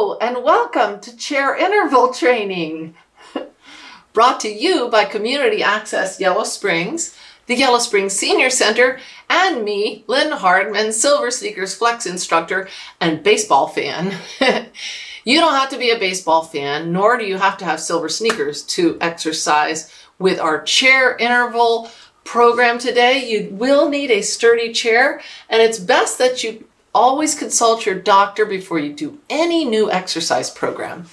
And welcome to chair interval training. Brought to you by Community Access Yellow Springs, the Yellow Springs Senior Center, and me, Lynn Hardman, Silver Sneakers Flex instructor and baseball fan. you don't have to be a baseball fan, nor do you have to have silver sneakers to exercise with our chair interval program today. You will need a sturdy chair, and it's best that you always consult your doctor before you do any new exercise program.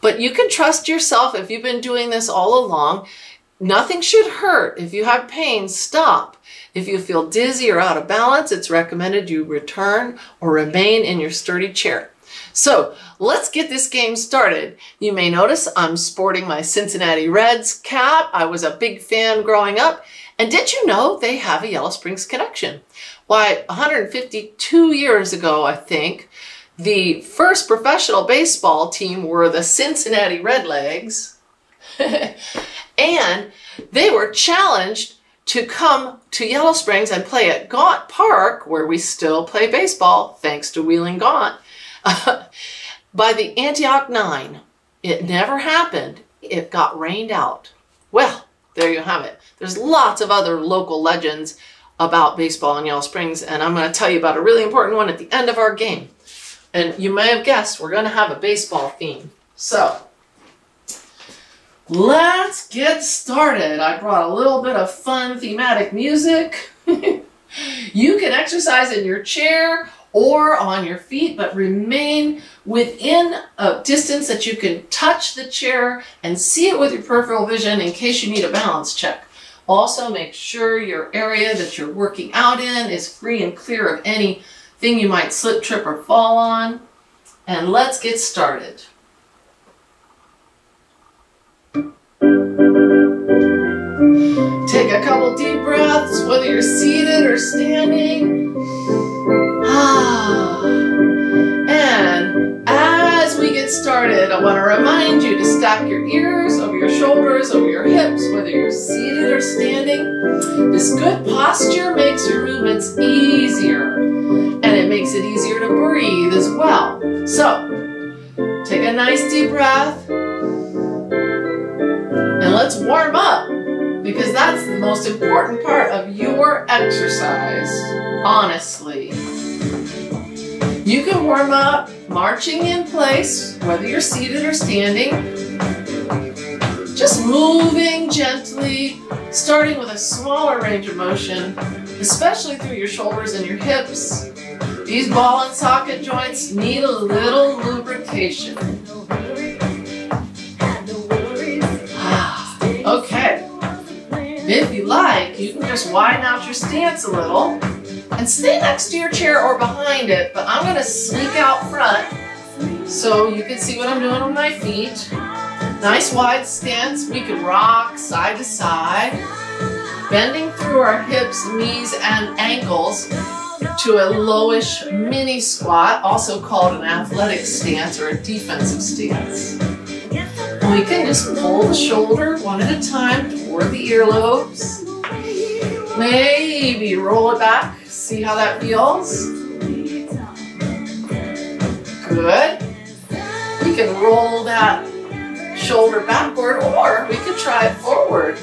But you can trust yourself if you've been doing this all along. Nothing should hurt. If you have pain, stop. If you feel dizzy or out of balance, it's recommended you return or remain in your sturdy chair. So let's get this game started. You may notice I'm sporting my Cincinnati Reds cap. I was a big fan growing up. And did you know they have a Yellow Springs connection? Why, 152 years ago, I think, the first professional baseball team were the Cincinnati Redlegs, and they were challenged to come to Yellow Springs and play at Gaunt Park, where we still play baseball, thanks to Wheeling Gaunt, by the Antioch Nine. It never happened. It got rained out. Well, there you have it. There's lots of other local legends about baseball in Yellow Springs, and I'm going to tell you about a really important one at the end of our game. And you may have guessed we're going to have a baseball theme. So, let's get started. I brought a little bit of fun thematic music. you can exercise in your chair or on your feet, but remain within a distance that you can touch the chair and see it with your peripheral vision in case you need a balance check. Also make sure your area that you're working out in is free and clear of anything you might slip, trip, or fall on. And let's get started. Take a couple deep breaths, whether you're seated or standing. Ah. Started, I want to remind you to stack your ears over your shoulders, over your hips, whether you're seated or standing. This good posture makes your movements easier and it makes it easier to breathe as well. So, take a nice deep breath and let's warm up because that's the most important part of your exercise, honestly. You can warm up marching in place, whether you're seated or standing. Just moving gently, starting with a smaller range of motion, especially through your shoulders and your hips. These ball and socket joints need a little lubrication. Ah, okay. If you like, you can just widen out your stance a little and stay next to your chair or behind it, but I'm gonna sneak out front so you can see what I'm doing with my feet. Nice wide stance. We can rock side to side, bending through our hips, knees, and ankles to a lowish mini squat, also called an athletic stance or a defensive stance. We can just pull the shoulder one at a time toward the earlobes. Maybe roll it back See how that feels? Good. We can roll that shoulder backward or we could try it forward.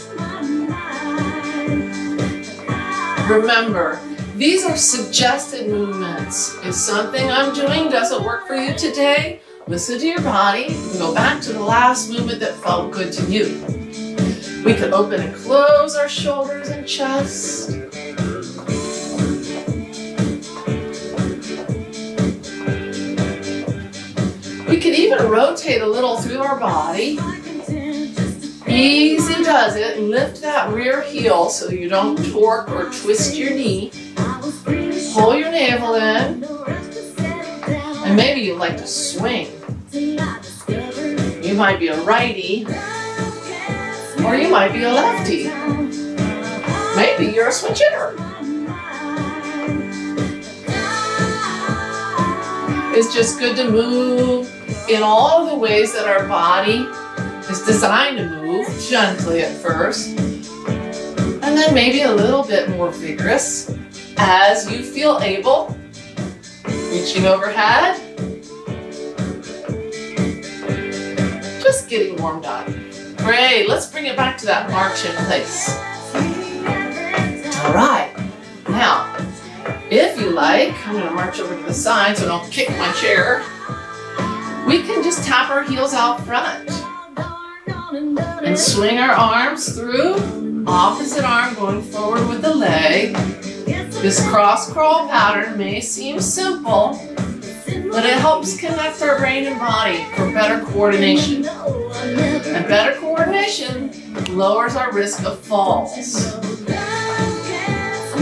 Remember, these are suggested movements. If something I'm doing doesn't work for you today, listen to your body and go back to the last movement that felt good to you. We could open and close our shoulders and chest. Even rotate a little through our body. Easy does it. Lift that rear heel so you don't torque or twist your knee. Pull your navel in. And maybe you like to swing. You might be a righty. Or you might be a lefty. Maybe you're a switch hitter. It's just good to move in all the ways that our body is designed to move, gently at first, and then maybe a little bit more vigorous as you feel able. Reaching overhead, just getting warmed up. Great, let's bring it back to that march in place. All right, now, if you like, I'm gonna march over to the side so I don't kick my chair. We can just tap our heels out front and swing our arms through, opposite arm going forward with the leg. This cross crawl pattern may seem simple, but it helps connect our brain and body for better coordination. And better coordination lowers our risk of falls.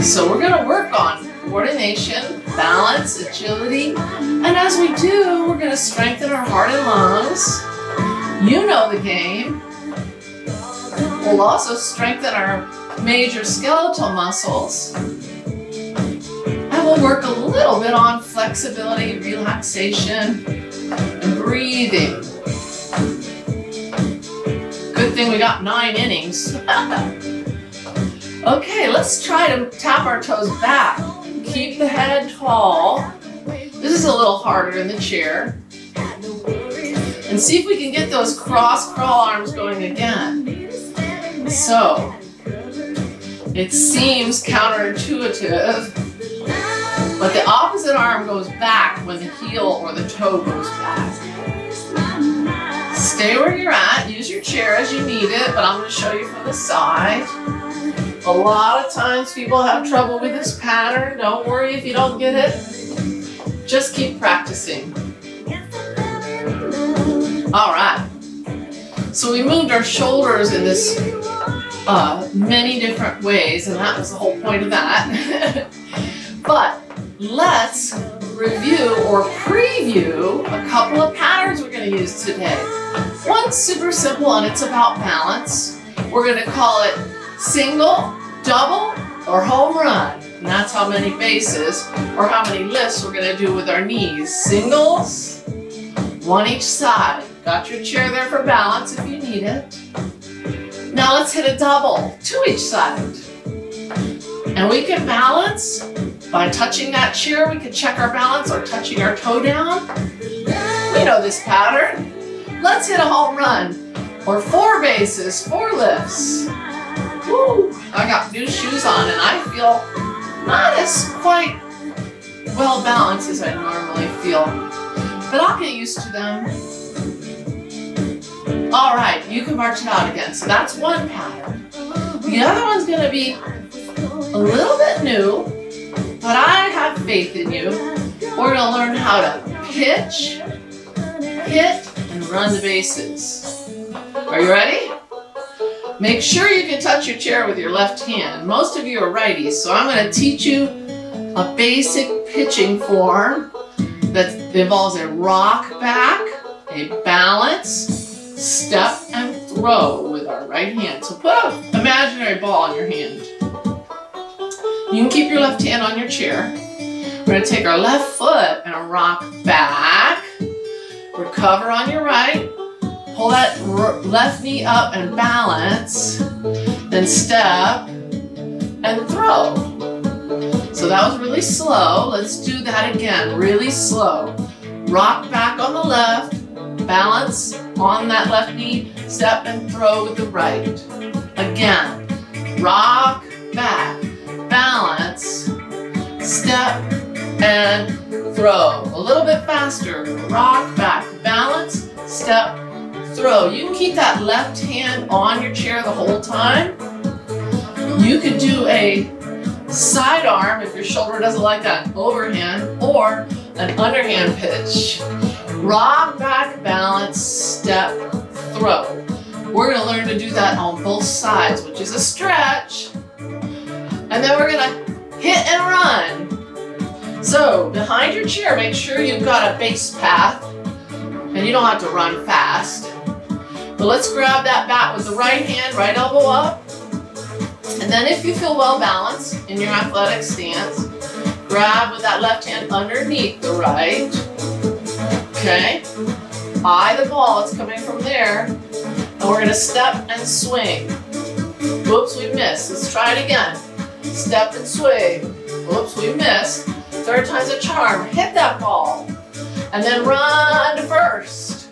So we're gonna work on coordination, balance, agility, and as we do, we're gonna strengthen our heart and lungs. You know the game. We'll also strengthen our major skeletal muscles. And we'll work a little bit on flexibility, relaxation, and breathing. Good thing we got nine innings. okay, let's try to tap our toes back. Keep the head tall. This is a little harder in the chair. And see if we can get those cross crawl arms going again. So, it seems counterintuitive, but the opposite arm goes back when the heel or the toe goes back. Stay where you're at, use your chair as you need it, but I'm going to show you from the side. A lot of times people have trouble with this pattern. Don't worry if you don't get it. Just keep practicing. All right. So we moved our shoulders in this uh, many different ways, and that was the whole point of that. but let's review or preview a couple of patterns we're going to use today. One's super simple and it's about balance. We're going to call it single, double, or home run. And that's how many bases or how many lifts we're going to do with our knees. Singles, one each side. Got your chair there for balance if you need it. Now let's hit a double, two each side. And we can balance by touching that chair. We can check our balance or touching our toe down. We know this pattern. Let's hit a home run or four bases, four lifts. Woo! I got new shoes on and I feel not as quite well balanced as I normally feel, but I'll get used to them. All right, you can march it out again. So that's one pattern. The other one's gonna be a little bit new, but I have faith in you. We're gonna learn how to pitch, hit, and run the bases. Are you ready? Make sure you can touch your chair with your left hand. Most of you are righties, so I'm gonna teach you a basic pitching form that involves a rock back, a balance, step and throw with our right hand. So put an imaginary ball in your hand. You can keep your left hand on your chair. We're going to take our left foot and rock back. Recover on your right. Pull that left knee up and balance. Then step and throw. So that was really slow. Let's do that again, really slow. Rock back on the left, balance on that left knee, step and throw with the right. Again, rock, back, balance, step, and throw. A little bit faster, rock, back, balance, step, throw. You can keep that left hand on your chair the whole time. You could do a side arm if your shoulder doesn't like that overhand or an underhand pitch. Rock, back, balance, step, throw. We're gonna learn to do that on both sides, which is a stretch. And then we're gonna hit and run. So behind your chair, make sure you've got a base path and you don't have to run fast. But let's grab that bat with the right hand, right elbow up. And then if you feel well balanced in your athletic stance, grab with that left hand underneath the right. Okay? Eye the ball, it's coming from there. And we're gonna step and swing. Whoops, we missed. Let's try it again. Step and swing. Whoops, we missed. Third time's a charm. Hit that ball. And then run to first.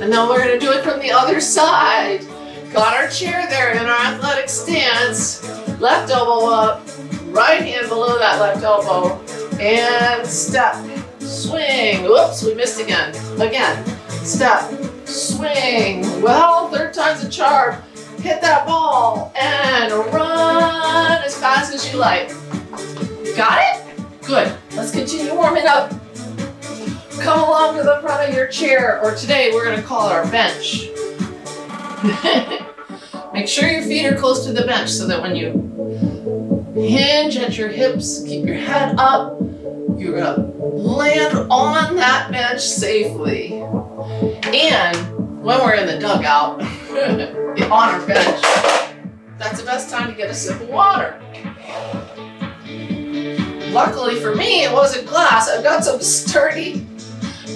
And then we're gonna do it from the other side. Got our chair there in our athletic stance. Left elbow up, right hand below that left elbow, and step, swing. Whoops, we missed again. Again, step, swing. Well, third time's a charm. Hit that ball and run as fast as you like. Got it? Good. Let's continue warming up. Come along to the front of your chair, or today we're gonna call it our bench. Make sure your feet are close to the bench so that when you hinge at your hips, keep your head up, you're gonna land on that bench safely. And when we're in the dugout, on our bench, that's the best time to get a sip of water. Luckily for me, it wasn't glass. I've got some sturdy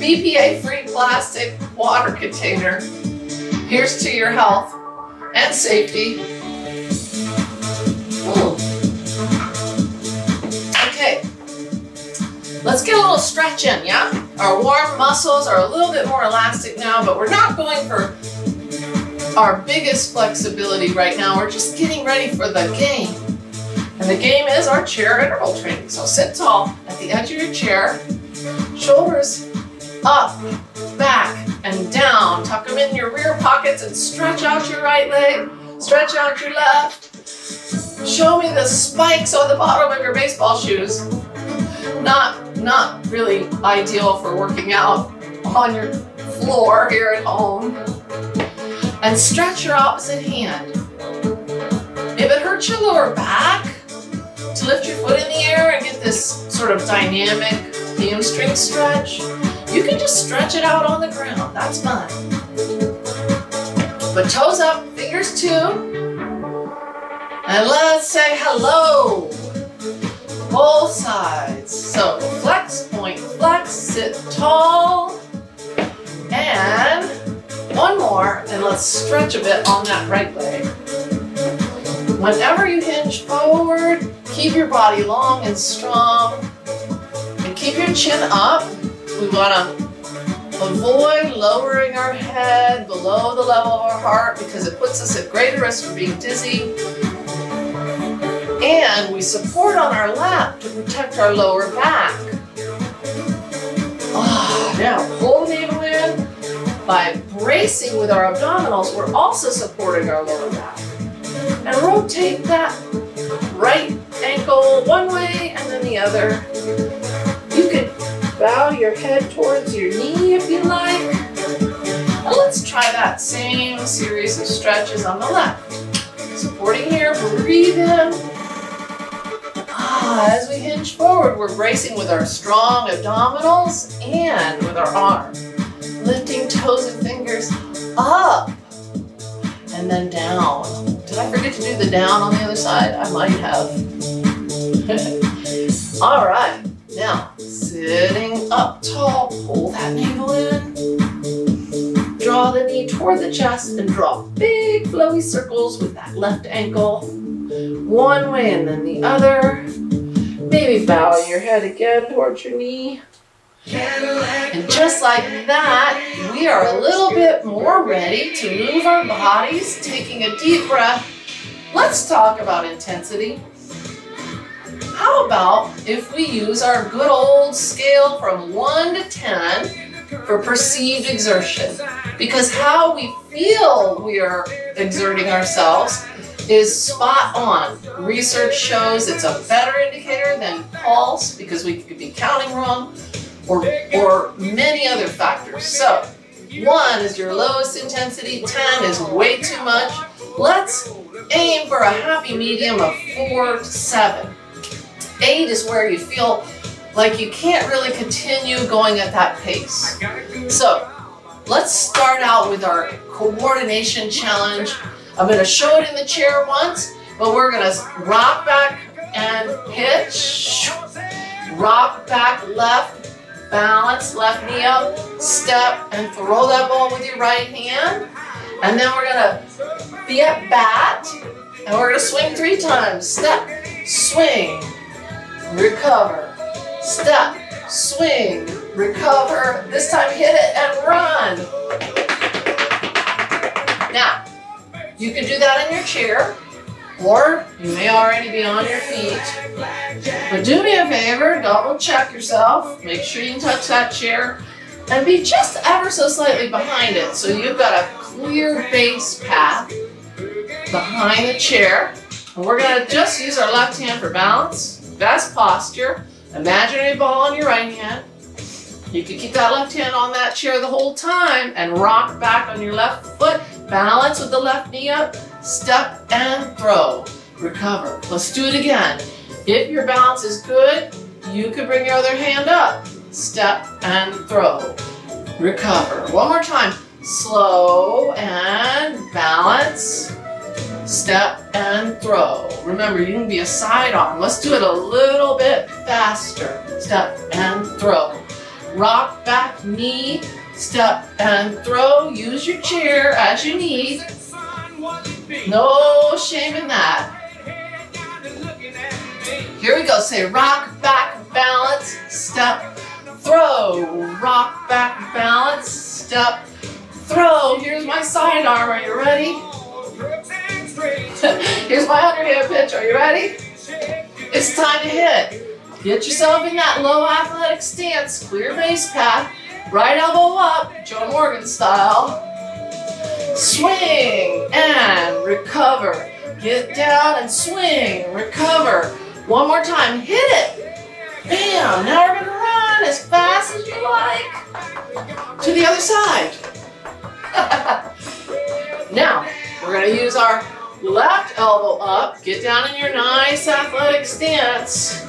BPA-free plastic water container. Here's to your health and safety. Ooh. Okay, let's get a little stretch in, yeah? Our warm muscles are a little bit more elastic now, but we're not going for our biggest flexibility right now. We're just getting ready for the game. And the game is our chair interval training. So sit tall at the edge of your chair, shoulders up, back, and down. Tuck them in your rear pockets and stretch out your right leg, stretch out your left. Show me the spikes on the bottom of your baseball shoes. Not, not really ideal for working out on your floor here at home. And stretch your opposite hand. If it hurts your lower back, to lift your foot in the air and get this sort of dynamic hamstring stretch, you can just stretch it out on the ground. That's fine. But toes up, fingers too. And let's say hello. Both sides. So flex, point, flex, sit tall. And one more, and let's stretch a bit on that right leg. Whenever you hinge forward, keep your body long and strong. And keep your chin up. We want to avoid lowering our head below the level of our heart because it puts us at greater risk for being dizzy. And we support on our lap to protect our lower back. Ah, now pull the navel in. By bracing with our abdominals, we're also supporting our lower back and rotate that right ankle one way and then the other. You can bow your head towards your knee if you like. And let's try that same series of stretches on the left. Supporting here, breathe in. Ah, as we hinge forward, we're bracing with our strong abdominals and with our arms. Lifting toes and fingers up and then down. Did I forget to do the down on the other side? I might have. All right, toward the chest and draw big flowy circles with that left ankle. One way and then the other. Maybe bowing your head again towards your knee. And just like that, we are a little bit more ready to move our bodies, taking a deep breath. Let's talk about intensity. How about if we use our good old scale from 1 to 10 for perceived exertion? Because how we feel we are exerting ourselves is spot on. Research shows it's a better indicator than pulse because we could be counting wrong or, or many other factors. So, one is your lowest intensity, 10 is way too much. Let's aim for a happy medium of four to seven. Eight is where you feel like you can't really continue going at that pace. So, let's start out with our coordination challenge. I'm gonna show it in the chair once, but we're gonna rock back and pitch, rock back left, balance, left knee up, step, and throw that ball with your right hand. And then we're gonna be at bat, and we're gonna swing three times. Step, swing, recover, step, swing, recover. This time hit it and run. Now, you can do that in your chair, or you may already be on your feet. But do me a favor, double check yourself. Make sure you touch that chair and be just ever so slightly behind it. So you've got a clear base path behind the chair. And we're gonna just use our left hand for balance, best posture, imaginary ball on your right hand. You can keep that left hand on that chair the whole time and rock back on your left foot, balance with the left knee up, step and throw. Recover. Let's do it again. If your balance is good, you could bring your other hand up. Step and throw. Recover. One more time. Slow and balance. Step and throw. Remember, you can be a sidearm. Let's do it a little bit faster. Step and throw. Rock back, knee, step and throw. Use your chair as you need. No shame in that. Here we go. Say rock, back, balance, step, throw. Rock, back, balance, step, throw. Here's my sidearm. Are you ready? Here's my underhand pitch. Are you ready? It's time to hit. Get yourself in that low athletic stance. Clear base path. Right elbow up, Joe Morgan style. Swing and recover. Get down and swing, recover. One more time, hit it. Bam, now we're gonna run as fast as you like to the other side. now, we're gonna use our left elbow up, get down in your nice athletic stance.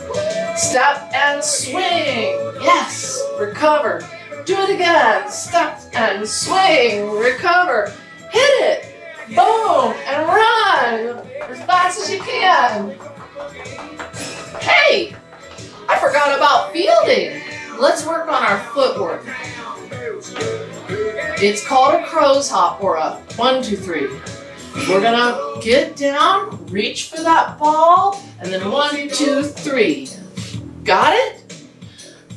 Step and swing, yes, recover. Do it again, step and swing, recover. Hit it, boom, and run as fast as you can. Hey, I forgot about fielding. Let's work on our footwork. It's called a crow's hop or a one, two, three. We're gonna get down, reach for that ball, and then one, two, three. Got it?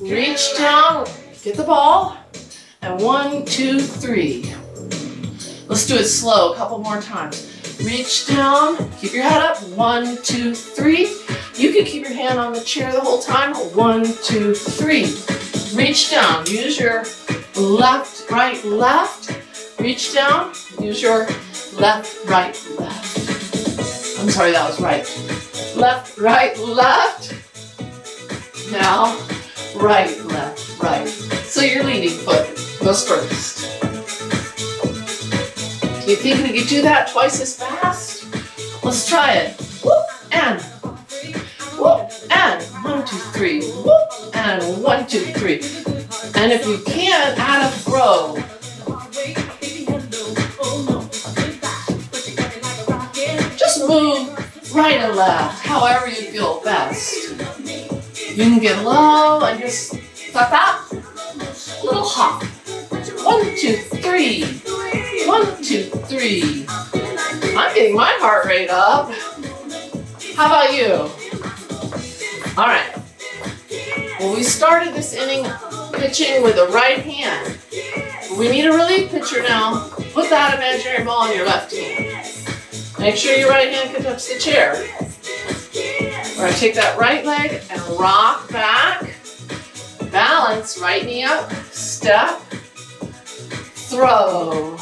Reach down, get the ball, and one, two, three. Let's do it slow, a couple more times. Reach down, keep your head up, one, two, three. You can keep your hand on the chair the whole time, one, two, three. Reach down, use your left, right, left. Reach down, use your left, right, left. I'm sorry, that was right. Left, right, left. Now, right, left, right. So your leading foot goes first. Do you think we could do that twice as fast? Let's try it. Whoop, and whoop, and one, two, three. Whoop, and one, two, three. And if you can, add a throw. Move right and left, however you feel best. You can get low and just tap tap. Little hop. One, two, three. One, two, three. I'm getting my heart rate up. How about you? All right. Well, we started this inning pitching with the right hand. We need a relief pitcher now. Put that imaginary ball in your left hand. Make sure your right hand can touch the chair. We're gonna take that right leg and rock back. Balance, right knee up, step, throw.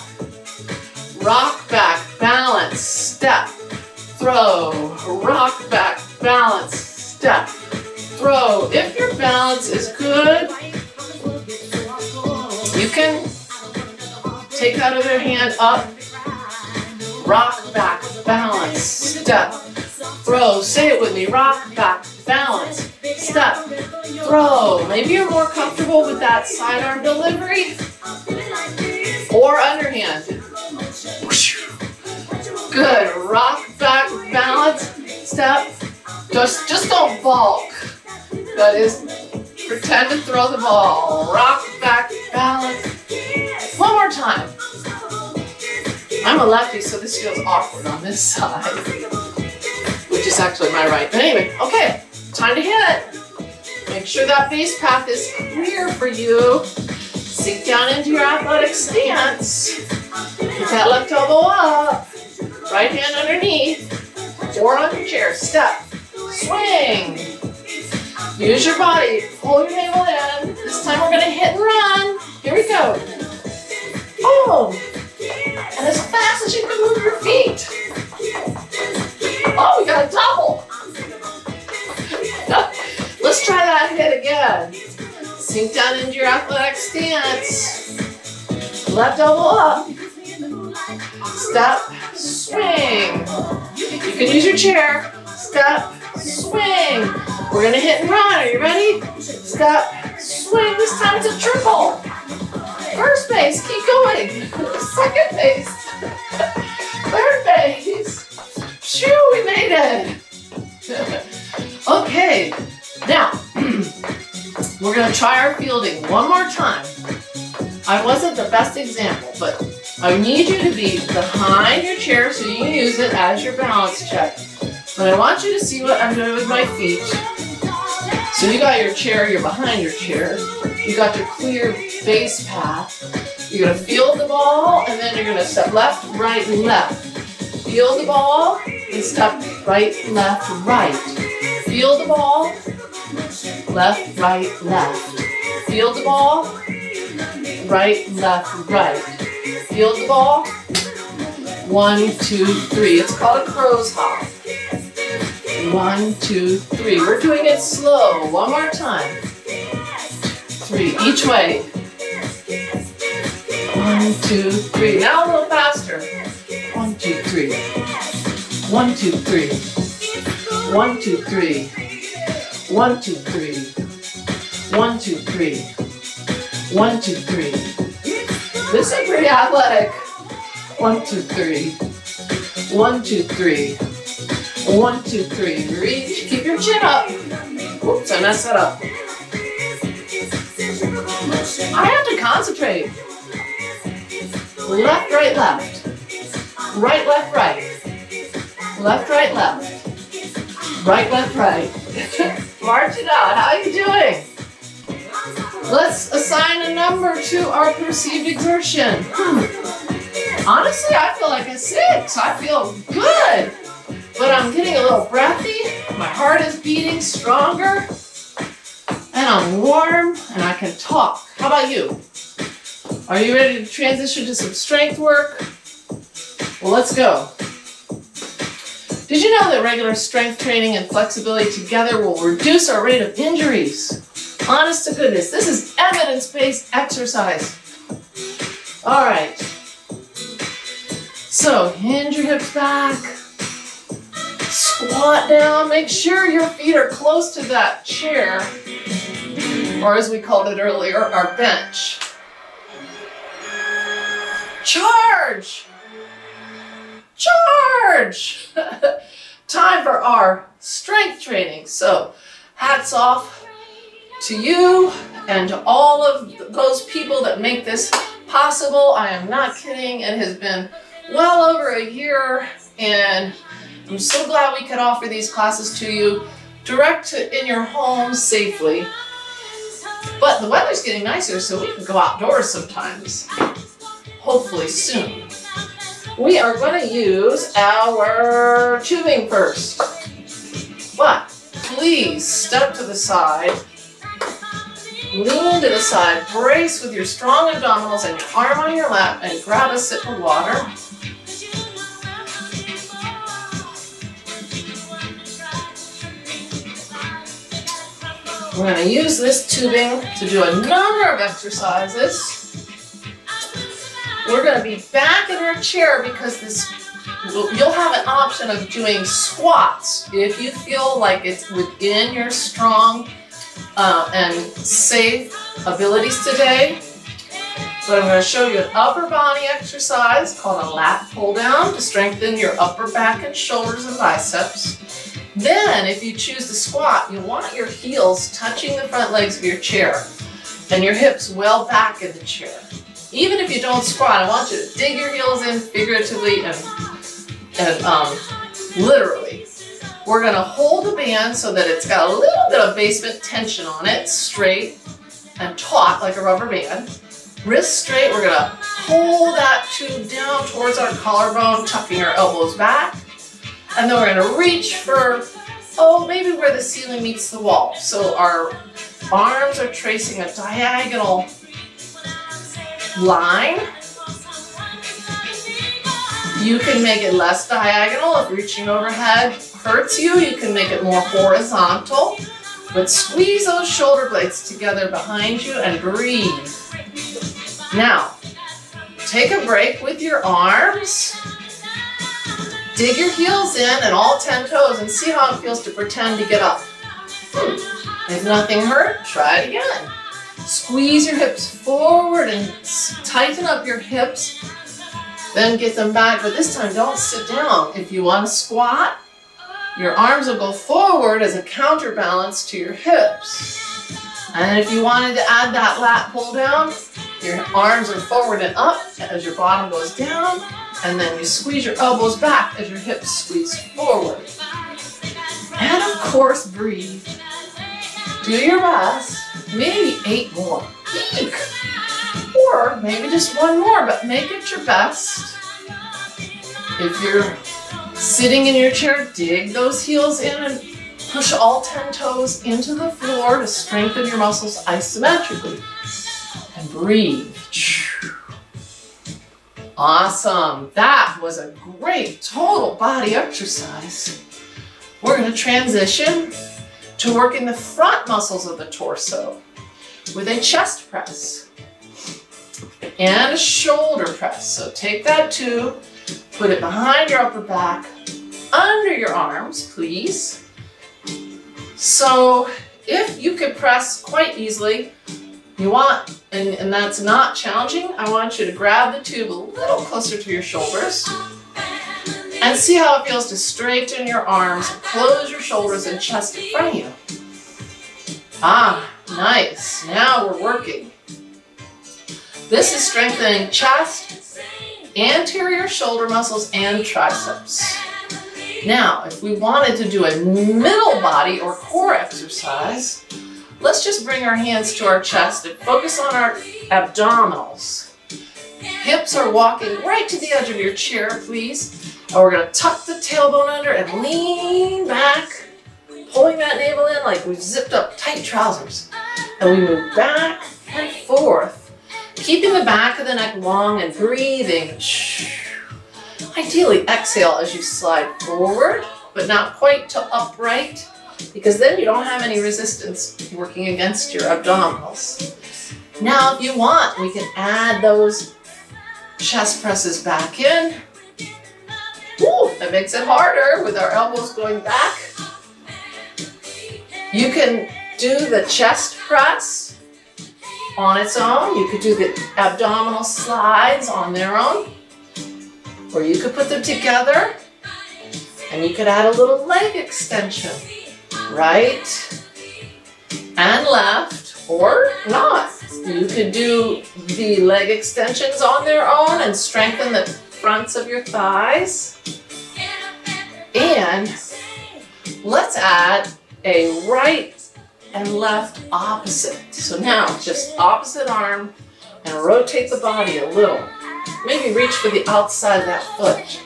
Rock back, balance, step, throw. Rock back, balance, step, throw. If your balance is good, you can take that other hand up, rock back, balance, step, throw. Say it with me, rock back, balance, step, throw. Maybe you're more comfortable with that sidearm delivery or underhand. Good, rock back, balance, step. Just, just don't balk. That is, pretend to throw the ball. Rock back, balance. One more time. I'm a lefty, so this feels awkward on this side, which is actually my right. But anyway, okay, time to hit. Make sure that base path is clear for you. Sink down into your athletic stance. Put that left elbow up. Right hand underneath. Or on your chair. Step. Swing. Use your body. Pull your navel in. This time we're going to hit and run. Here we go. Oh. And as fast as you can move your feet. Oh, we got a double. Let's try that hit again. Sink down into your athletic stance. Left elbow up. Step, swing. You can use your chair. Step, swing. We're gonna hit and run. Are you ready? Step, swing. This time it's a triple. First base, keep going. Second base. Third base. Phew, we made it. okay, now we're gonna try our fielding one more time. I wasn't the best example, but I need you to be behind your chair so you can use it as your balance check. But I want you to see what I'm doing with my feet. So you got your chair, you're behind your chair. You got your clear base path. You're gonna field the ball and then you're gonna step left, right, and left. Field the ball and step right, left, right. Field the ball, left, right, left. Field the ball, right, left, right. Field the ball, one, two, three. It's called a crow's hop. One, two, three. We're doing it slow. One more time. Three, each way. One, two, three. Now a little faster. One, two, three. One, two, three. One, two, three. One, two, three. One, two, three. One, two, three. This is pretty athletic. One, two, three. One, two, three. One, two, three. Reach. Keep your chin up. Oops, I messed that up. I have to concentrate. Left, right, left. Right, left, right. Left, right, left. Right, left, right. March it out. How are you doing? Let's assign a number to our perceived exertion. Hmm. Honestly, I feel like a six. I feel good. But I'm getting a little breathy. My heart is beating stronger. And I'm warm and I can talk. How about you? Are you ready to transition to some strength work? Well, let's go. Did you know that regular strength training and flexibility together will reduce our rate of injuries? Honest to goodness, this is evidence-based exercise. All right. So, hinge your hips back. Squat down. Make sure your feet are close to that chair, or as we called it earlier, our bench. Charge! Charge! Time for our strength training. So, hats off to you and to all of those people that make this possible. I am not kidding. It has been well over a year and I'm so glad we could offer these classes to you direct to in your home safely. But the weather's getting nicer so we can go outdoors sometimes. Hopefully soon. We are going to use our tubing first. But please step to the side Lean to the side, brace with your strong abdominals and your arm on your lap and grab a sip of water. We're going to use this tubing to do a number of exercises. We're going to be back in our chair because this you'll have an option of doing squats if you feel like it's within your strong uh, and safe abilities today. But I'm going to show you an upper body exercise called a lat pull down to strengthen your upper back and shoulders and biceps. Then, if you choose to squat, you want your heels touching the front legs of your chair and your hips well back in the chair. Even if you don't squat, I want you to dig your heels in figuratively and, and um, literally. We're gonna hold the band so that it's got a little bit of basement tension on it, straight and taut like a rubber band. Wrist straight, we're gonna pull that tube down towards our collarbone, tucking our elbows back. And then we're gonna reach for, oh, maybe where the ceiling meets the wall. So our arms are tracing a diagonal line. You can make it less diagonal if reaching overhead hurts you. You can make it more horizontal. But squeeze those shoulder blades together behind you and breathe. Now, take a break with your arms. Dig your heels in and all 10 toes and see how it feels to pretend to get up. Hmm. If nothing hurt, try it again. Squeeze your hips forward and tighten up your hips. Then get them back, but this time don't sit down. If you want to squat, your arms will go forward as a counterbalance to your hips. And if you wanted to add that lat pull down, your arms are forward and up as your bottom goes down, and then you squeeze your elbows back as your hips squeeze forward. And of course, breathe. Do your best. Maybe eight more. Eek. Or maybe just one more, but make it your best. If you're Sitting in your chair, dig those heels in and push all 10 toes into the floor to strengthen your muscles isometrically. And breathe. Awesome. That was a great total body exercise. We're going to transition to working the front muscles of the torso with a chest press and a shoulder press. So take that tube Put it behind your upper back, under your arms, please. So if you could press quite easily, you want, and, and that's not challenging, I want you to grab the tube a little closer to your shoulders and see how it feels to straighten your arms, close your shoulders and chest in front of you. Ah, nice. Now we're working. This is strengthening chest, anterior shoulder muscles and triceps. Now, if we wanted to do a middle body or core exercise, let's just bring our hands to our chest and focus on our abdominals. Hips are walking right to the edge of your chair, please. And we're gonna tuck the tailbone under and lean back, pulling that navel in like we've zipped up tight trousers. And we move back and forth Keeping the back of the neck long and breathing. Ideally exhale as you slide forward, but not quite to upright, because then you don't have any resistance working against your abdominals. Now, if you want, we can add those chest presses back in. Ooh, that makes it harder with our elbows going back. You can do the chest press on its own. You could do the abdominal slides on their own. Or you could put them together and you could add a little leg extension. Right and left or not. You could do the leg extensions on their own and strengthen the fronts of your thighs. And let's add a right and left opposite. So now just opposite arm and rotate the body a little. Maybe reach for the outside of that foot.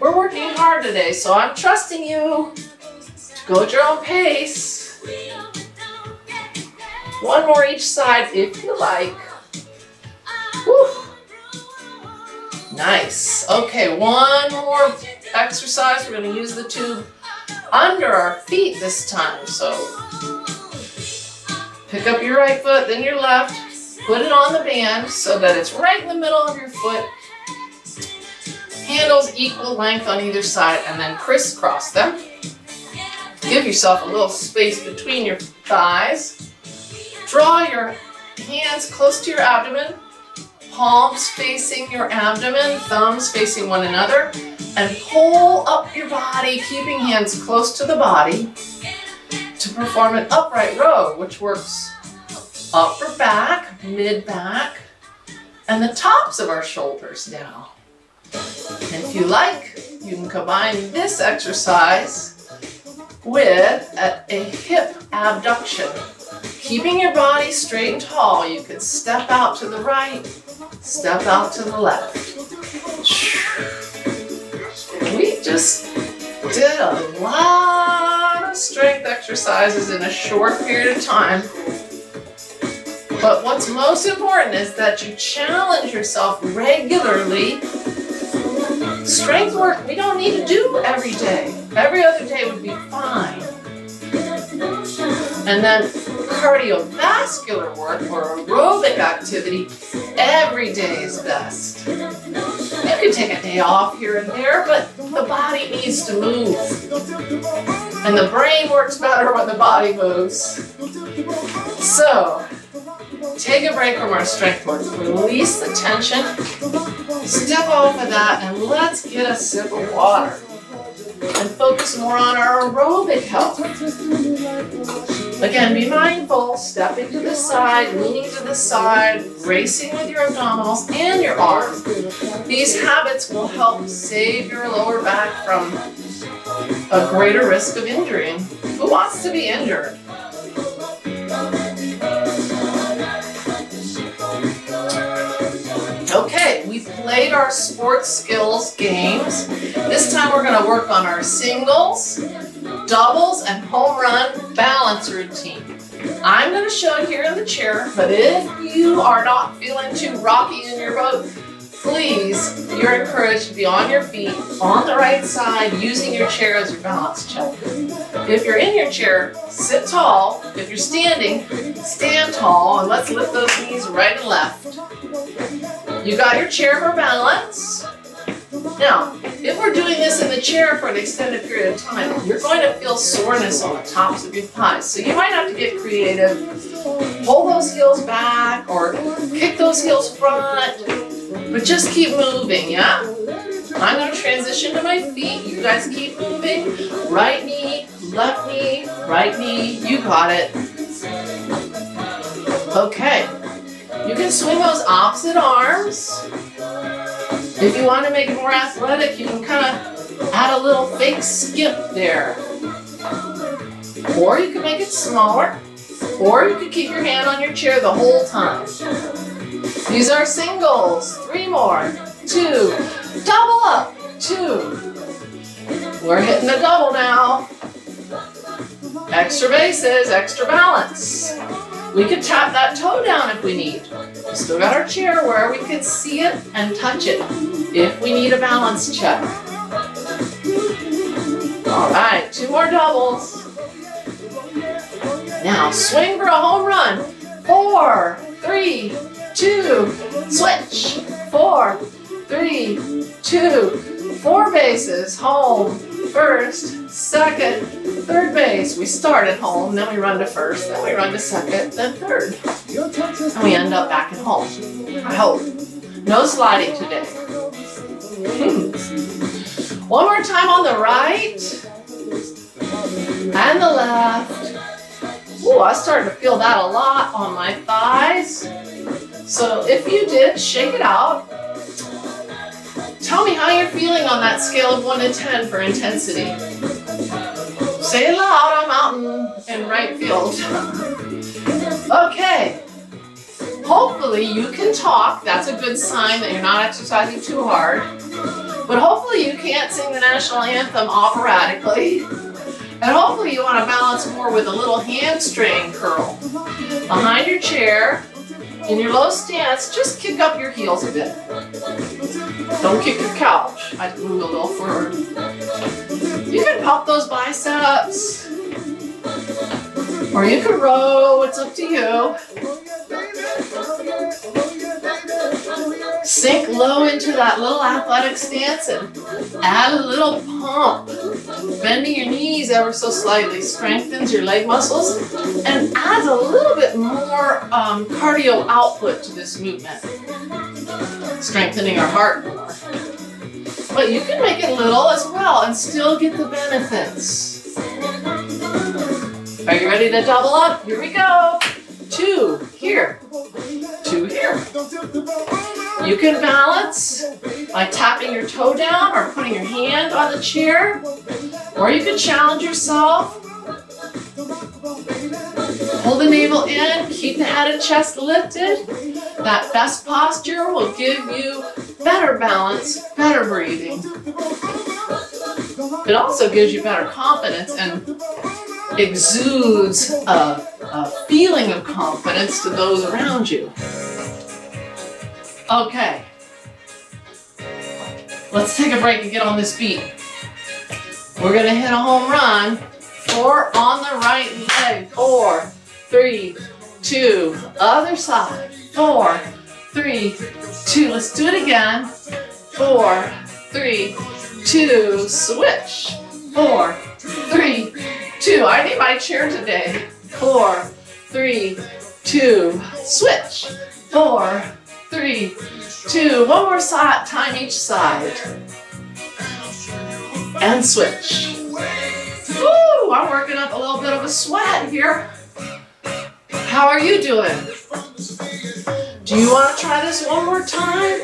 We're working hard today, so I'm trusting you go at your own pace. One more each side if you like. Whew. Nice. Okay, one more exercise. We're going to use the tube under our feet this time. So Pick up your right foot, then your left, put it on the band so that it's right in the middle of your foot. Handles equal length on either side and then crisscross them. Give yourself a little space between your thighs. Draw your hands close to your abdomen, palms facing your abdomen, thumbs facing one another, and pull up your body, keeping hands close to the body to perform an upright row, which works upper back, mid back, and the tops of our shoulders now. And if you like, you can combine this exercise with a, a hip abduction. Keeping your body straight and tall, you can step out to the right, step out to the left. We just did a lot of strength exercises in a short period of time. But what's most important is that you challenge yourself regularly. Strength work we don't need to do every day. Every other day would be fine. And then cardiovascular work or aerobic activity every day is best. You can take a day off here and there, but the body needs to move. And the brain works better when the body moves. So, take a break from our strength work. Release the tension. Step off of that and let's get a sip of water. And focus more on our aerobic health. Again, be mindful, stepping to the side, leaning to the side, racing with your abdominals and your arms. These habits will help save your lower back from a greater risk of injury. Who wants to be injured? Played our sports skills games. This time we're going to work on our singles, doubles and home run balance routine. I'm going to show it here in the chair, but if you are not feeling too rocky in your boat, please, you're encouraged to be on your feet, on the right side, using your chair as your balance check. If you're in your chair, sit tall. If you're standing, stand tall, and let's lift those knees right and left. You got your chair for balance. Now, if we're doing this in the chair for an extended period of time, you're going to feel soreness on the tops of your thighs. So you might have to get creative. Pull those heels back or kick those heels front, but just keep moving, yeah? I'm going to transition to my feet. You guys keep moving. Right knee, left knee, right knee. You got it. Okay. You can swing those opposite arms. If you want to make it more athletic, you can kind of add a little fake skip there. Or you can make it smaller. Or you could keep your hand on your chair the whole time. These are singles. Three more. Two. Double up. Two. We're hitting a double now. Extra bases, extra balance. We could tap that toe down if we need. Still got our chair where we could see it and touch it if we need a balance check. All right, two more doubles. Now swing for a home run. Four, three, two, switch. Four, three, two, four bases, home, first, second, third base. We start at home, then we run to first, then we run to second, then third. And we end up back at home. I hope. No sliding today. Hmm. One more time on the right and the left. Ooh, I started to feel that a lot on my thighs. So if you did, shake it out. Tell me how you're feeling on that scale of 1 to 10 for intensity. Say it loud, I'm in right field. okay. Hopefully you can talk. That's a good sign that you're not exercising too hard. But hopefully you can't sing the national anthem operatically. And hopefully you want to balance more with a little hamstring curl. Behind your chair, in your low stance, just kick up your heels a bit. Don't kick your couch. I move a little forward. You can pop those biceps. Or you can row, it's up to you. Sink low into that little athletic stance and add a little pump. Bending your knees ever so slightly strengthens your leg muscles and adds a little bit more um, cardio output to this movement, strengthening our heart more. But you can make it little as well and still get the benefits. Are you ready to double up? Here we go. Two here, two here. You can balance by tapping your toe down or putting your hand on the chair, or you can challenge yourself. Pull the navel in, keep the head and chest lifted. That best posture will give you better balance, better breathing. It also gives you better confidence and exudes a, a feeling of confidence to those around you. Okay. Let's take a break and get on this beat. We're gonna hit a home run. Four on the right leg. Four, three, two. Other side. Four, three, two. Let's do it again. Four, three, two. Switch. Four, three, two. I need my chair today. Four, three, two. Switch. Four, three, two. One more side, time each side. And switch. Woo! I'm working up a little bit of a sweat here. How are you doing? Do you want to try this one more time?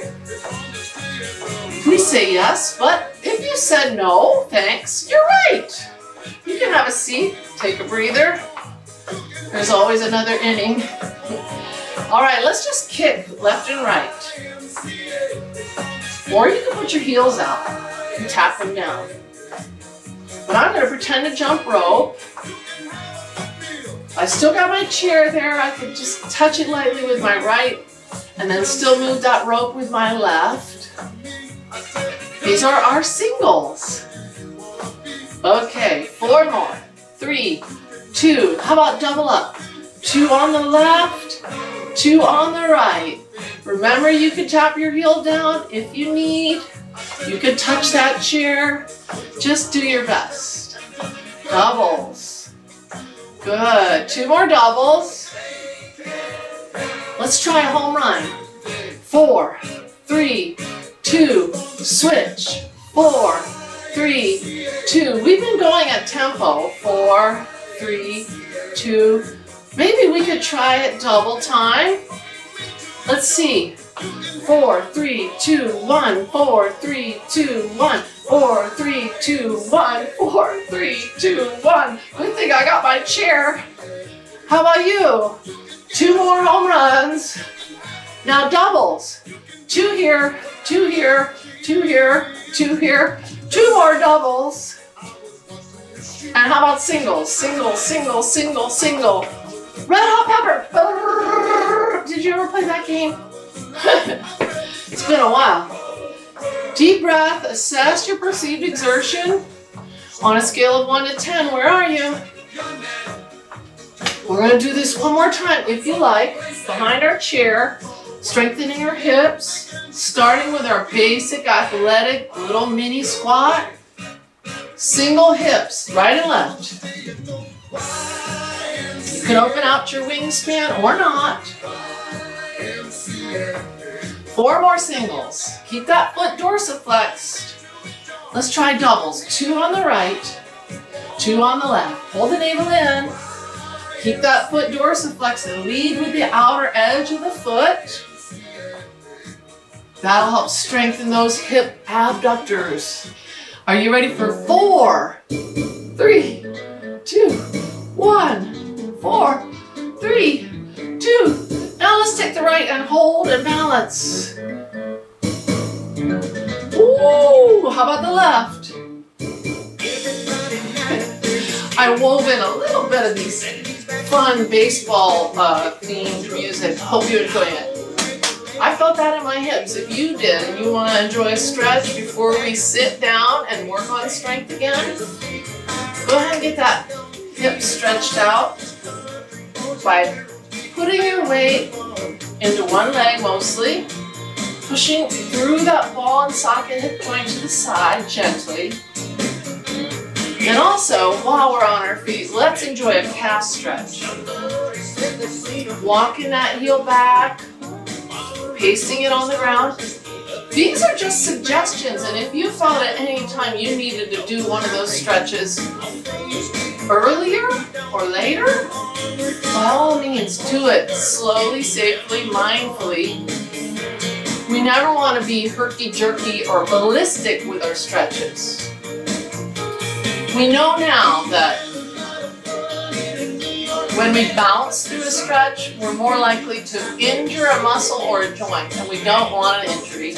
Please say yes, but if you said no, thanks, you're right. You can have a seat, take a breather. There's always another inning. All right, let's just kick left and right. Or you can put your heels out and tap them down. But I'm gonna pretend to jump rope. I still got my chair there. I could just touch it lightly with my right and then still move that rope with my left. These are our singles. Okay, four more. Three, two. How about double up? Two on the left, two on the right. Remember you can tap your heel down if you need. You can touch that chair. Just do your best. Doubles. Good. Two more doubles. Let's try a home run. Four, three, two, switch. Four, three, two. We've been going at tempo. Four, three, two. Maybe we could try it double time. Let's see. Four, three, two, one, four, three, two, one, four, three, two, one, four, three, two, one. Good thing I got my chair. How about you? Two more home runs. Now doubles. Two here, two here, two here, two here, two more doubles. And how about singles? Single, single, single, single. Red hot pepper. Did you ever play that game? it's been a while. Deep breath, assess your perceived exertion. On a scale of 1 to 10, where are you? We're going to do this one more time, if you like, behind our chair, strengthening our hips, starting with our basic athletic little mini squat. Single hips, right and left. You can open out your wingspan or not. Four more singles. Keep that foot dorsiflexed. Let's try doubles. Two on the right, two on the left. Hold the navel in. Keep that foot dorsiflexed and lead with the outer edge of the foot. That'll help strengthen those hip abductors. Are you ready for four, three, two, one, four, three, two. Now let's take the right and hold and balance. Ooh, how about the left? I wove in a little bit of these fun baseball uh, themed music. Hope you enjoy it. I felt that in my hips. If you did you want to enjoy a stretch before we sit down and work on strength again, go ahead and get that hip stretched out by putting your weight into one leg mostly, pushing through that ball and socket hip joint to the side gently. And also, while we're on our feet, let's enjoy a calf stretch. Walking that heel back, pasting it on the ground. These are just suggestions, and if you felt at any time you needed to do one of those stretches earlier or later, by all means, do it slowly, safely, mindfully. We never want to be herky-jerky or ballistic with our stretches. We know now that When we bounce through a stretch, we're more likely to injure a muscle or a joint, and we don't want an injury.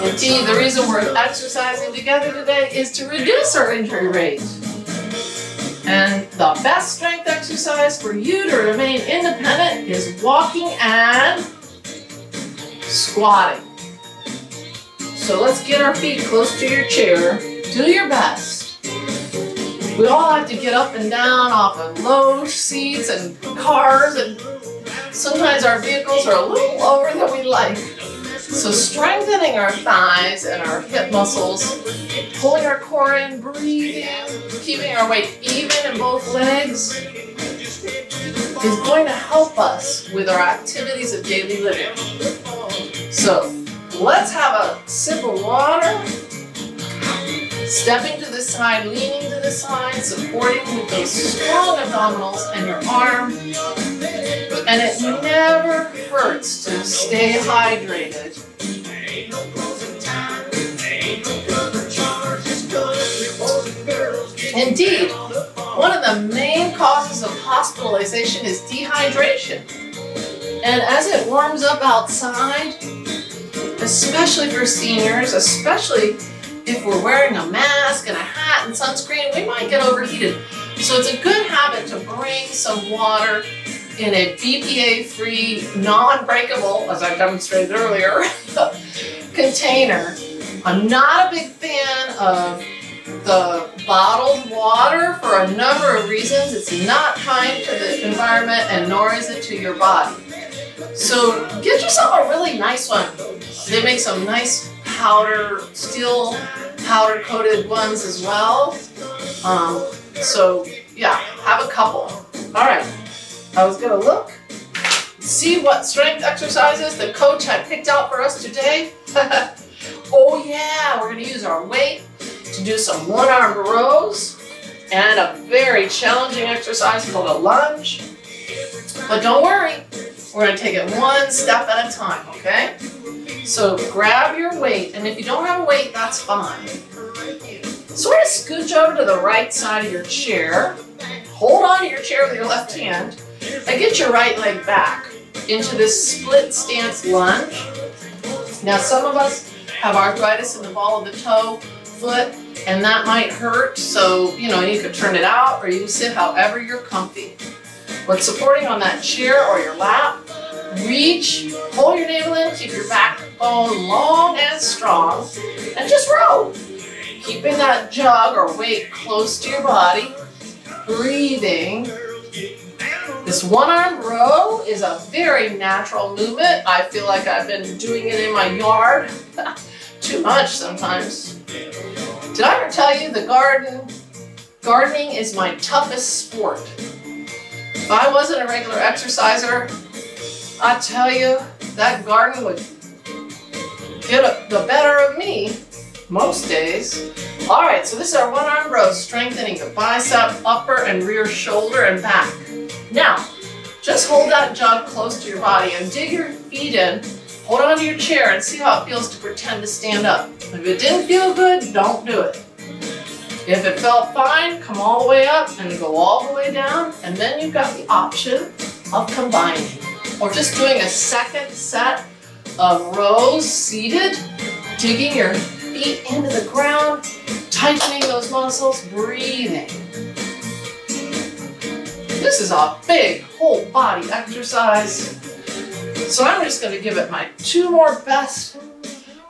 Indeed, the reason we're exercising together today is to reduce our injury rate. And the best strength exercise for you to remain independent is walking and squatting. So let's get our feet close to your chair. Do your best. We all have to get up and down off of low seats and cars and sometimes our vehicles are a little lower than we like. So strengthening our thighs and our hip muscles, pulling our core in, breathing, keeping our weight even in both legs is going to help us with our activities of daily living. So let's have a sip of water, stepping to the side, leaning to the side, supporting with those strong abdominals and your arm. And it never hurts to stay hydrated. Indeed, one of the main causes of hospitalization is dehydration. And as it warms up outside, especially for seniors, especially if we're wearing a mask and a hat and sunscreen, we might get overheated. So it's a good habit to bring some water in a BPA-free, non-breakable, as I demonstrated earlier, container. I'm not a big fan of the bottled water for a number of reasons. It's not kind to the environment and nor is it to your body. So get yourself a really nice one. They make some nice powder, steel powder coated ones as well. Um, so yeah, have a couple. All right, I was gonna look, see what strength exercises the coach had picked out for us today. oh yeah, we're gonna use our weight to do some one arm rows and a very challenging exercise called a lunge. But don't worry, we're gonna take it one step at a time, okay? So grab your weight, and if you don't have a weight, that's fine. Sort of scooch over to the right side of your chair, hold on to your chair with your left hand, and get your right leg back into this split stance lunge. Now some of us have arthritis in the ball of the toe, foot, and that might hurt, so you know, you could turn it out or you can sit however you're comfy. When supporting on that chair or your lap, reach, pull your navel in, keep your backbone long and strong, and just row. Keeping that jug or weight close to your body, breathing. This one-arm row is a very natural movement. I feel like I've been doing it in my yard. Too much sometimes. Did I ever tell you the garden, gardening is my toughest sport? If I wasn't a regular exerciser, I tell you, that garden would get the better of me most days. All right, so this is our one arm row, strengthening the bicep, upper and rear shoulder and back. Now, just hold that jug close to your body and dig your feet in Hold on to your chair and see how it feels to pretend to stand up. If it didn't feel good, don't do it. If it felt fine, come all the way up and go all the way down, and then you've got the option of combining. Or just doing a second set of rows seated, digging your feet into the ground, tightening those muscles, breathing. This is a big whole body exercise. So I'm just going to give it my two more best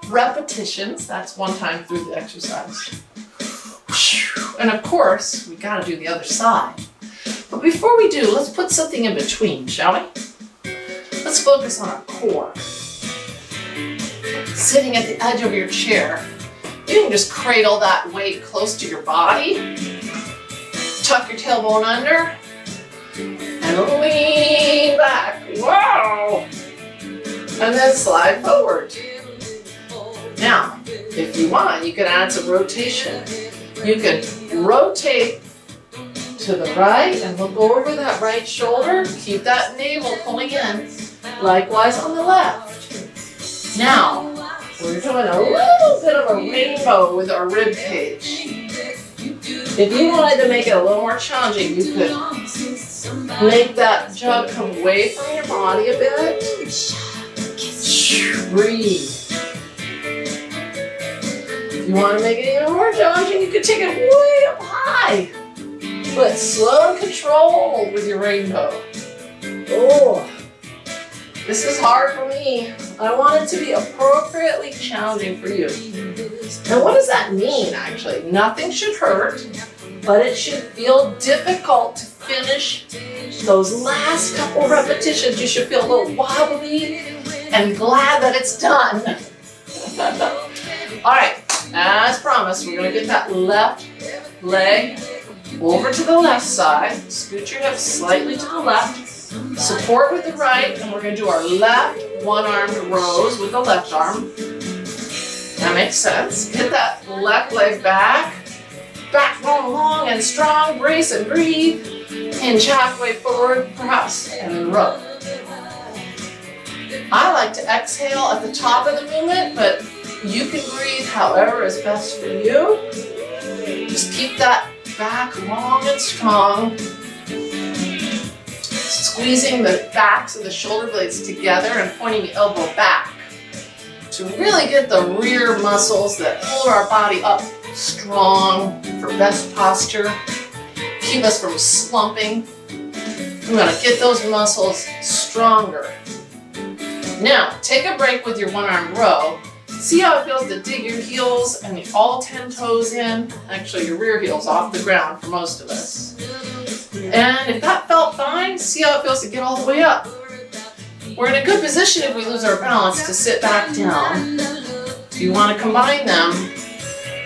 repetitions. That's one time through the exercise. And of course, we got to do the other side. But before we do, let's put something in between, shall we? Let's focus on our core. Sitting at the edge of your chair, you can just cradle that weight close to your body. Tuck your tailbone under and lean back. Wow! And then slide forward. Now, if you want, you can add some rotation. You can rotate to the right and look over that right shoulder. Keep that navel pulling in. Likewise on the left. Now, we're doing a little bit of a rainbow with our rib cage. If you wanted to make it a little more challenging, you could make that jug come away from your body a bit. Breathe. If you want to make it even more challenging, you could take it way up high. But slow and controlled with your rainbow. Oh, this is hard for me. I want it to be appropriately challenging for you. Now, what does that mean, actually? Nothing should hurt, but it should feel difficult to finish those last couple repetitions. You should feel a little wobbly and glad that it's done. All right, as promised, we're gonna get that left leg over to the left side. Scoot your hips slightly to the left. Support with the right, and we're gonna do our left one-armed rows with the left arm. That makes sense. Get that left leg back. Backbone long and strong. Brace and breathe. Hinge halfway forward, perhaps, and then row. I like to exhale at the top of the movement, but you can breathe however is best for you. Just keep that back long and strong. Squeezing the backs of the shoulder blades together and pointing the elbow back to really get the rear muscles that hold our body up strong for best posture. Keep us from slumping. We want to get those muscles stronger. Now, take a break with your one-arm row. See how it feels to dig your heels and all 10 toes in? Actually, your rear heels off the ground for most of us. And if that felt fine, see how it feels to get all the way up. We're in a good position if we lose our balance to sit back down. Do you want to combine them?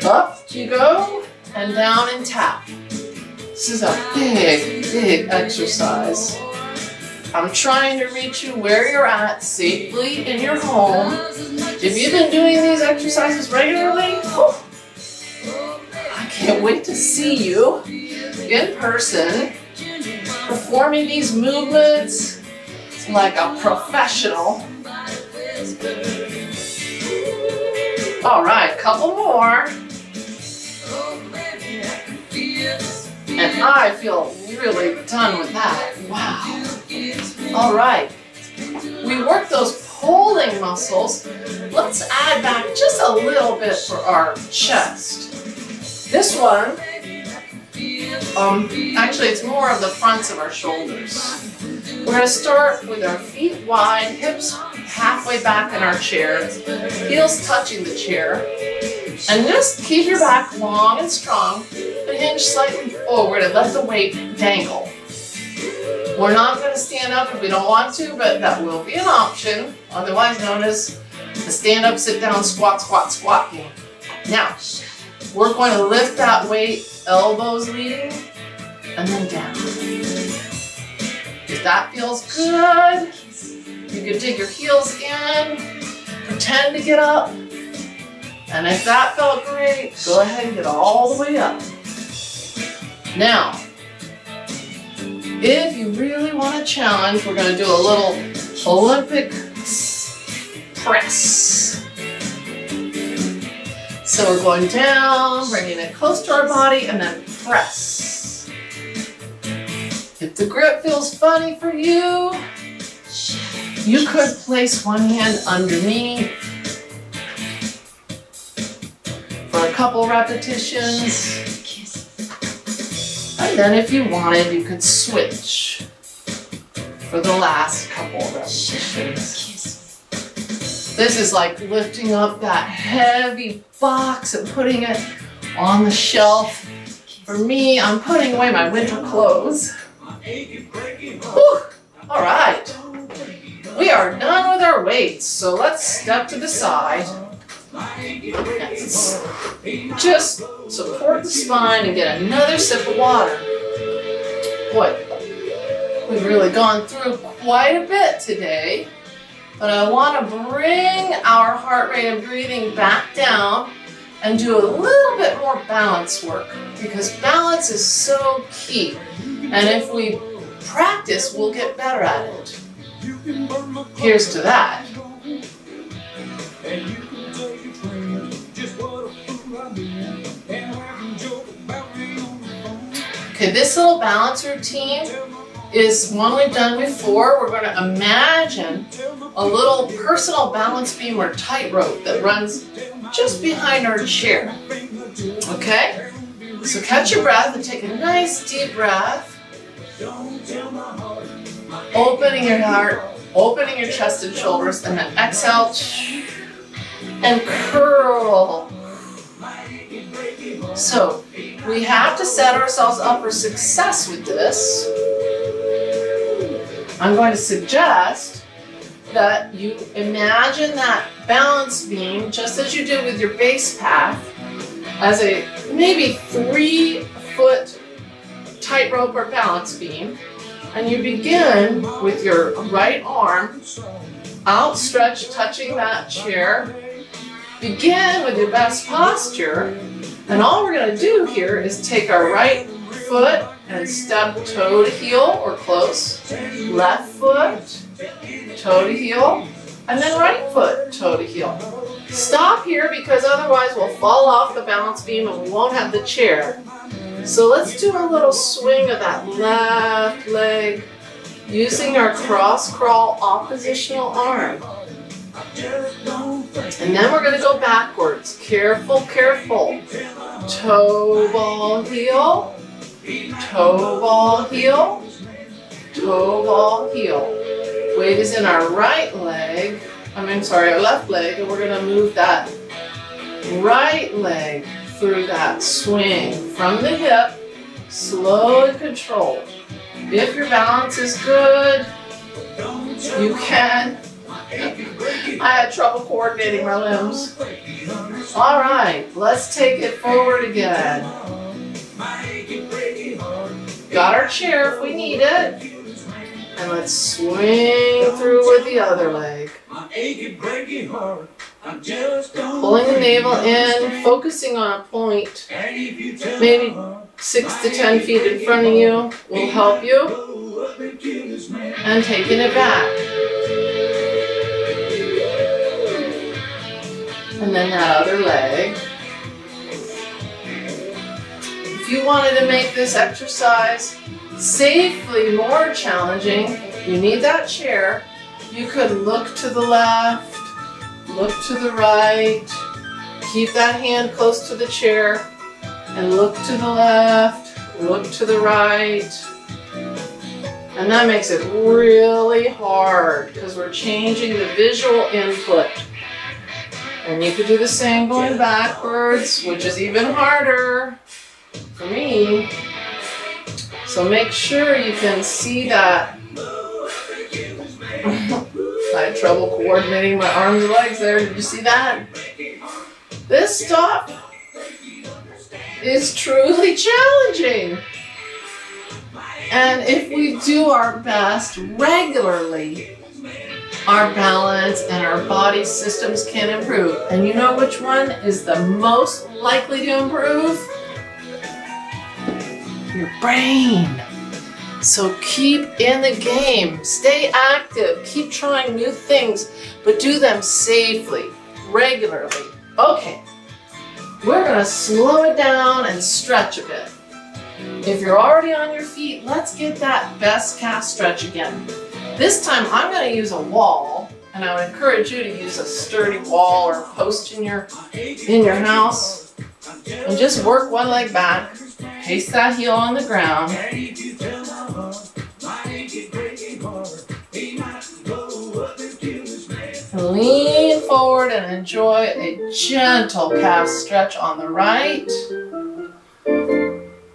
Up you go, and down and tap. This is a big, big exercise. I'm trying to reach you where you're at safely in your home. If you've been doing these exercises regularly, oh, I can't wait to see you in person performing these movements like a professional. All right, couple more. And I feel really done with that. Wow. All right. We work those pulling muscles. Let's add back just a little bit for our chest. This one, um, actually it's more of the fronts of our shoulders. We're gonna start with our feet wide, hips halfway back in our chair, heels touching the chair. And just keep your back long and strong, but hinge slightly forward and let the weight dangle. We're not going to stand up if we don't want to, but that will be an option, otherwise known as the stand up, sit down, squat, squat, squat game. Now, we're going to lift that weight, elbows leading, and then down. If that feels good, you can dig your heels in, pretend to get up, and if that felt great, go ahead and get all the way up. Now, if you really want a challenge, we're going to do a little Olympic press. So we're going down, bringing it close to our body, and then press. If the grip feels funny for you, you could place one hand underneath for a couple repetitions. And then if you wanted, you could switch for the last couple of repetitions. This is like lifting up that heavy box and putting it on the shelf. For me, I'm putting away my winter clothes. Whew. All right. We are done with our weights, so let's step to the side. Just support the spine and get another sip of water. Boy, we've really gone through quite a bit today, but I want to bring our heart rate and breathing back down and do a little bit more balance work because balance is so key. And if we practice, we'll get better at it. Here's to that. Okay, this little balance routine is one we've done before. We're going to imagine a little personal balance beam or tightrope that runs just behind our chair. Okay? So catch your breath and take a nice deep breath. Opening your heart, opening your chest and shoulders, and then exhale and curl. So we have to set ourselves up for success with this. I'm going to suggest that you imagine that balance beam, just as you did with your base path, as a maybe three foot tightrope or balance beam. And you begin with your right arm outstretched, touching that chair. Begin with your best posture. And all we're going to do here is take our right foot and step toe to heel or close. Left foot, toe to heel, and then right foot, toe to heel. Stop here because otherwise we'll fall off the balance beam and we won't have the chair. So let's do a little swing of that left leg using our cross crawl oppositional arm. And then we're going to go backwards. Careful, careful. Toe ball heel, toe ball heel, toe ball heel. Weight is in our right leg, I mean, sorry, our left leg, and we're going to move that right leg through that swing from the hip, slow and controlled. If your balance is good, you can. I had trouble coordinating my limbs. All right, let's take it forward again. Got our chair if we need it. And let's swing through with the other leg. Pulling the navel in, focusing on a point, maybe six to ten feet in front of you will help you. And taking it back. And then that other leg. If you wanted to make this exercise safely more challenging, you need that chair. You could look to the left, look to the right, keep that hand close to the chair, and look to the left, look to the right. And that makes it really hard because we're changing the visual input. And you could do the same going backwards, which is even harder for me. So make sure you can see that. I had trouble coordinating my arms and legs there. Did you see that? This stuff is truly challenging. And if we do our best regularly, our balance and our body systems can improve. And you know which one is the most likely to improve? Your brain. So keep in the game, stay active, keep trying new things, but do them safely, regularly. Okay, we're gonna slow it down and stretch a bit. If you're already on your feet, let's get that best calf stretch again. This time I'm going to use a wall, and I would encourage you to use a sturdy wall or post in your in your house. And just work one leg back, paste that heel on the ground. Lean forward and enjoy a gentle calf stretch on the right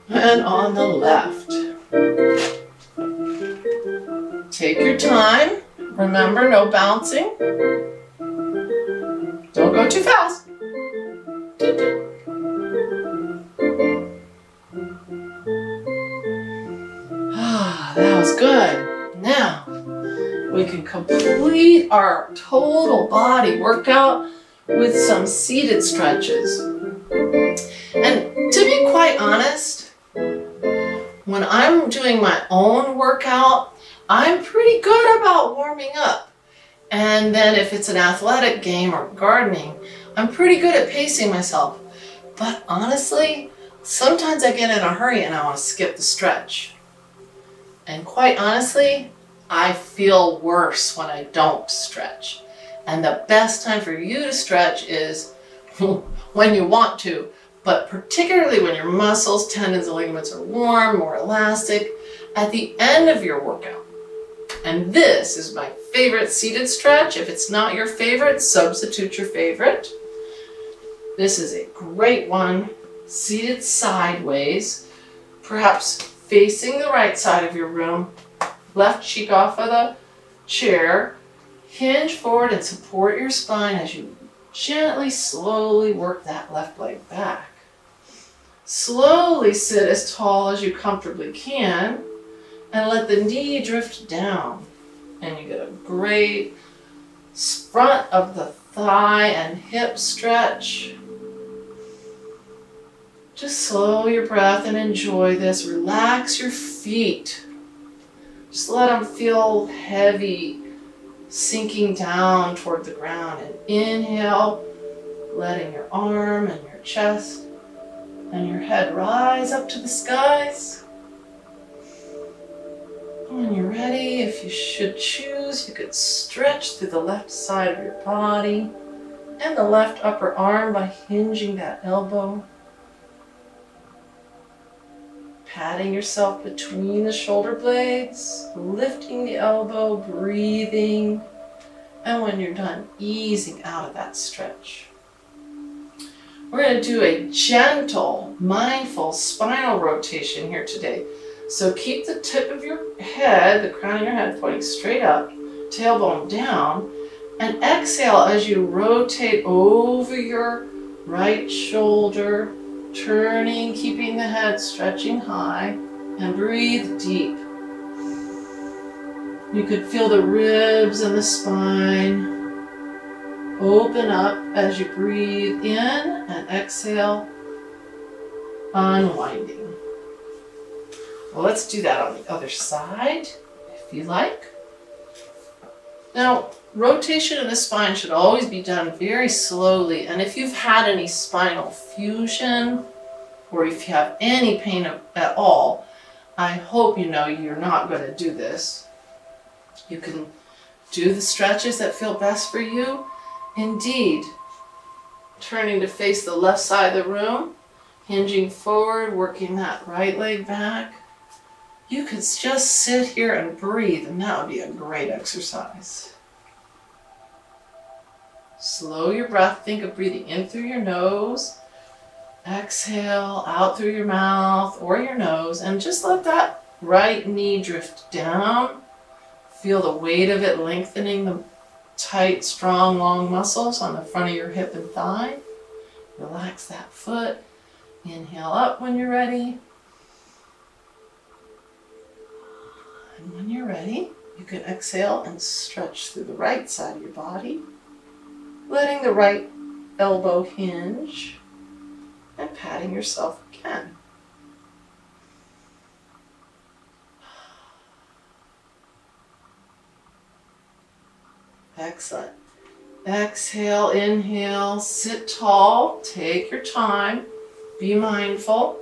and on the left. Take your time. Remember, no bouncing. Don't go too fast. Ah, that was good. Now, we can complete our total body workout with some seated stretches. And to be quite honest, when I'm doing my own workout, I'm pretty good about warming up. And then if it's an athletic game or gardening, I'm pretty good at pacing myself. But honestly, Sometimes I get in a hurry and I want to skip the stretch. And quite honestly, I feel worse when I don't stretch. And the best time for you to stretch is when you want to, but particularly when your muscles, tendons, and ligaments are warm, more elastic, at the end of your workout. And this is my favorite seated stretch. If it's not your favorite, substitute your favorite. This is a great one, seated sideways, perhaps facing the right side of your room, left cheek off of the chair, hinge forward and support your spine as you gently, slowly work that left leg back. Slowly sit as tall as you comfortably can and let the knee drift down. And you get a great front of the thigh and hip stretch. Just slow your breath and enjoy this. Relax your feet. Just let them feel heavy, sinking down toward the ground. And inhale, letting your arm and your chest and your head rise up to the skies. When you're ready, if you should choose, you could stretch through the left side of your body and the left upper arm by hinging that elbow. Patting yourself between the shoulder blades, lifting the elbow, breathing, and when you're done, easing out of that stretch. We're going to do a gentle, mindful spinal rotation here today. So keep the tip of your head, the crown of your head pointing straight up, tailbone down, and exhale as you rotate over your right shoulder, turning, keeping the head stretching high, and breathe deep. You could feel the ribs and the spine open up as you breathe in and exhale, unwinding. Well, let's do that on the other side, if you like. Now, rotation of the spine should always be done very slowly, and if you've had any spinal fusion, or if you have any pain at all, I hope you know you're not going to do this. You can do the stretches that feel best for you. Indeed, turning to face the left side of the room, hinging forward, working that right leg back, you could just sit here and breathe, and that would be a great exercise. Slow your breath. Think of breathing in through your nose. Exhale out through your mouth or your nose, and just let that right knee drift down. Feel the weight of it lengthening the tight, strong, long muscles on the front of your hip and thigh. Relax that foot. Inhale up when you're ready. And when you're ready, you can exhale and stretch through the right side of your body, letting the right elbow hinge and patting yourself again. Excellent. Exhale, inhale, sit tall, take your time, be mindful.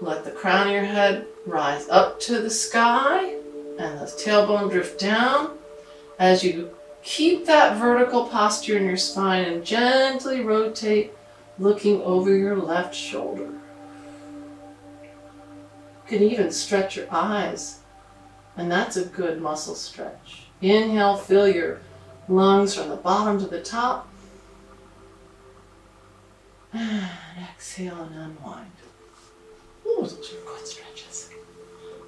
Let the crown of your head rise up to the sky and the tailbone drift down as you keep that vertical posture in your spine and gently rotate looking over your left shoulder. You can even stretch your eyes and that's a good muscle stretch. Inhale, fill your lungs from the bottom to the top. And exhale and unwind. Ooh, those are good stretches.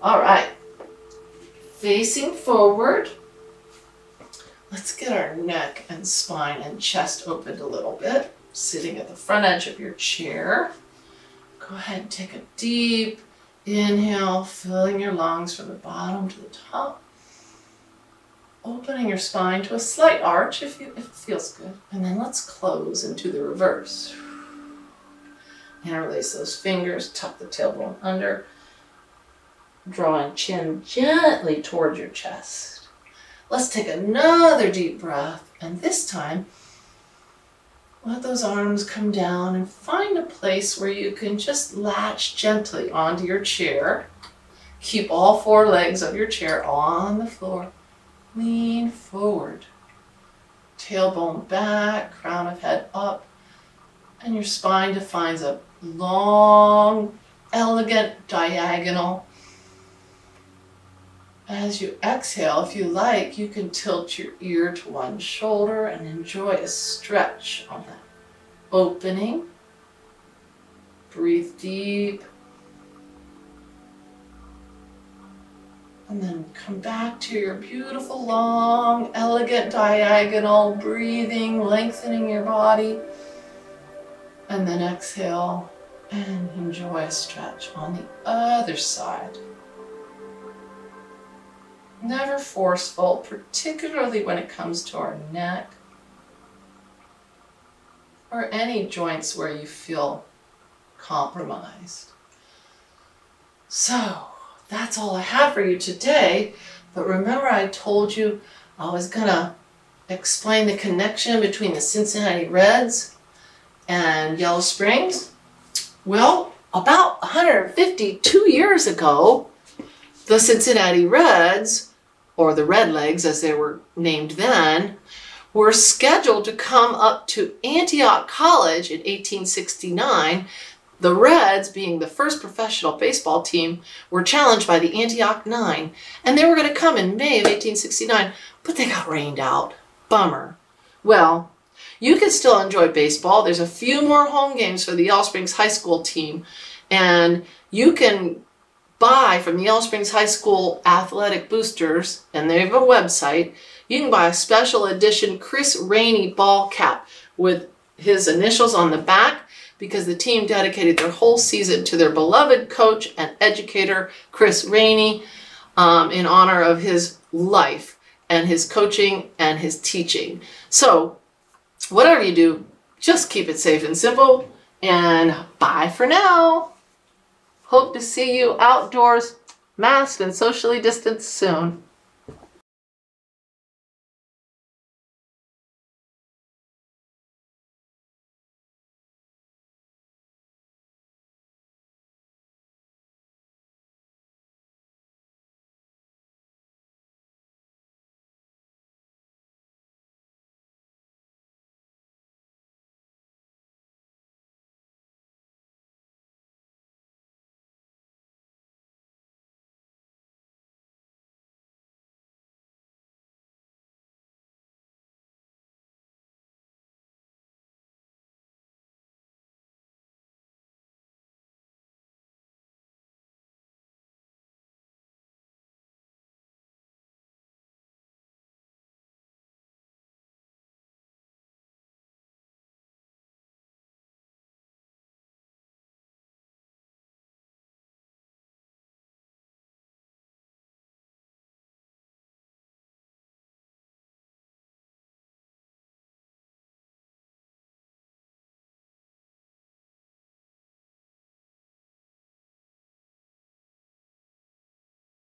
All right. Facing forward. Let's get our neck and spine and chest opened a little bit. Sitting at the front edge of your chair. Go ahead and take a deep inhale, filling your lungs from the bottom to the top. Opening your spine to a slight arch if, you, if it feels good. And then let's close into the reverse. Interlace those fingers, tuck the tailbone under, drawing chin gently towards your chest. Let's take another deep breath, and this time, Let those arms come down and find a place where you can just latch gently onto your chair. Keep all four legs of your chair on the floor. Lean forward. Tailbone back, crown of head up, and your spine defines a long, elegant diagonal. As you exhale, if you like, you can tilt your ear to one shoulder and enjoy a stretch on that opening. Breathe deep. And then come back to your beautiful, long, elegant diagonal, breathing, lengthening your body. And then exhale and enjoy a stretch on the other side. Never forceful, particularly when it comes to our neck or any joints where you feel compromised. So, that's all I have for you today. But remember I told you I was going to explain the connection between the Cincinnati Reds and Yellow Springs? Well, about 152 years ago, the Cincinnati Reds, or the Redlegs as they were named then, were scheduled to come up to Antioch College in 1869. The Reds, being the first professional baseball team, were challenged by the Antioch Nine, and they were going to come in May of 1869, but they got rained out. Bummer. Well, you can still enjoy baseball. There's a few more home games for the Yellow Springs High School team, and you can buy from Yellow Springs High School athletic boosters, and they have a website. You can buy a special edition Chris Rainey ball cap with his initials on the back because the team dedicated their whole season to their beloved coach and educator, Chris Rainey, um, in honor of his life and his coaching and his teaching. So whatever you do, just keep it safe and simple. And bye for now. Hope to see you outdoors, masked and socially distanced soon.